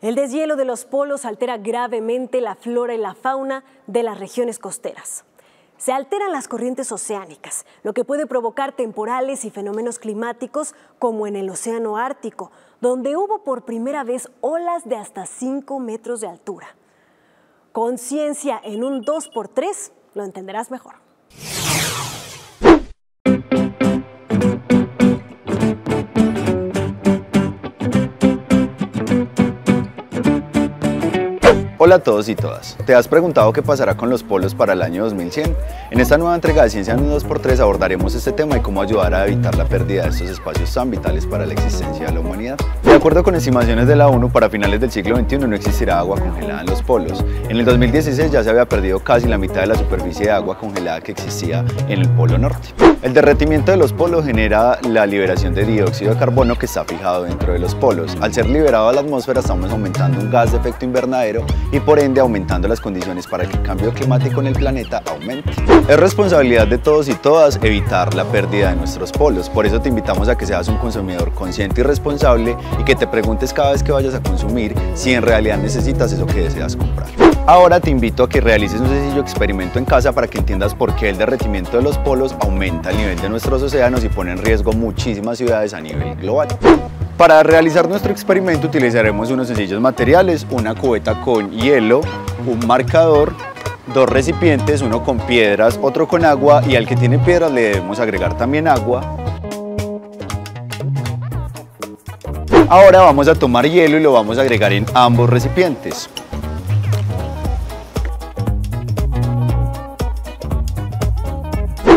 El deshielo de los polos altera gravemente la flora y la fauna de las regiones costeras. Se alteran las corrientes oceánicas, lo que puede provocar temporales y fenómenos climáticos como en el Océano Ártico, donde hubo por primera vez olas de hasta 5 metros de altura. Conciencia en un 2x3 lo entenderás mejor. Hola a todos y todas. ¿Te has preguntado qué pasará con los polos para el año 2100? En esta nueva entrega de Ciencia en 2x3 abordaremos este tema y cómo ayudar a evitar la pérdida de estos espacios tan vitales para la existencia de la humanidad. De acuerdo con estimaciones de la ONU, para finales del siglo XXI no existirá agua congelada en los polos. En el 2016 ya se había perdido casi la mitad de la superficie de agua congelada que existía en el Polo Norte. El derretimiento de los polos genera la liberación de dióxido de carbono que está fijado dentro de los polos. Al ser liberado a la atmósfera estamos aumentando un gas de efecto invernadero y por ende aumentando las condiciones para que el cambio climático en el planeta aumente. Es responsabilidad de todos y todas evitar la pérdida de nuestros polos, por eso te invitamos a que seas un consumidor consciente y responsable y que te preguntes cada vez que vayas a consumir si en realidad necesitas eso que deseas comprar. Ahora te invito a que realices un sencillo experimento en casa para que entiendas por qué el derretimiento de los polos aumenta el nivel de nuestros océanos y pone en riesgo muchísimas ciudades a nivel global. Para realizar nuestro experimento utilizaremos unos sencillos materiales, una cubeta con hielo, un marcador, dos recipientes, uno con piedras, otro con agua y al que tiene piedras le debemos agregar también agua. Ahora vamos a tomar hielo y lo vamos a agregar en ambos recipientes.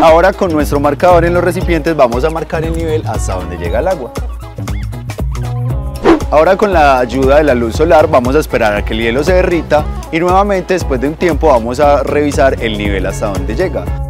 Ahora con nuestro marcador en los recipientes vamos a marcar el nivel hasta donde llega el agua. Ahora con la ayuda de la luz solar vamos a esperar a que el hielo se derrita y nuevamente después de un tiempo vamos a revisar el nivel hasta donde llega.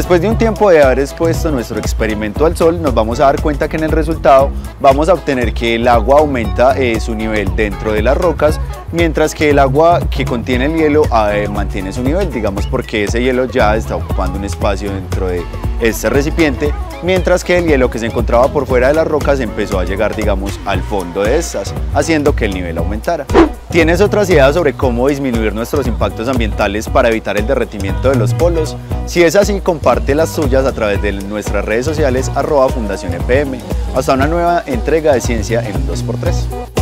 Después de un tiempo de haber expuesto nuestro experimento al sol, nos vamos a dar cuenta que en el resultado vamos a obtener que el agua aumenta eh, su nivel dentro de las rocas, mientras que el agua que contiene el hielo eh, mantiene su nivel, digamos porque ese hielo ya está ocupando un espacio dentro de este recipiente, mientras que el hielo que se encontraba por fuera de las rocas empezó a llegar, digamos, al fondo de estas, haciendo que el nivel aumentara. ¿Tienes otras ideas sobre cómo disminuir nuestros impactos ambientales para evitar el derretimiento de los polos? Si es así, comparte las tuyas a través de nuestras redes sociales arroba Fundación EPM. Hasta una nueva entrega de Ciencia en un 2x3.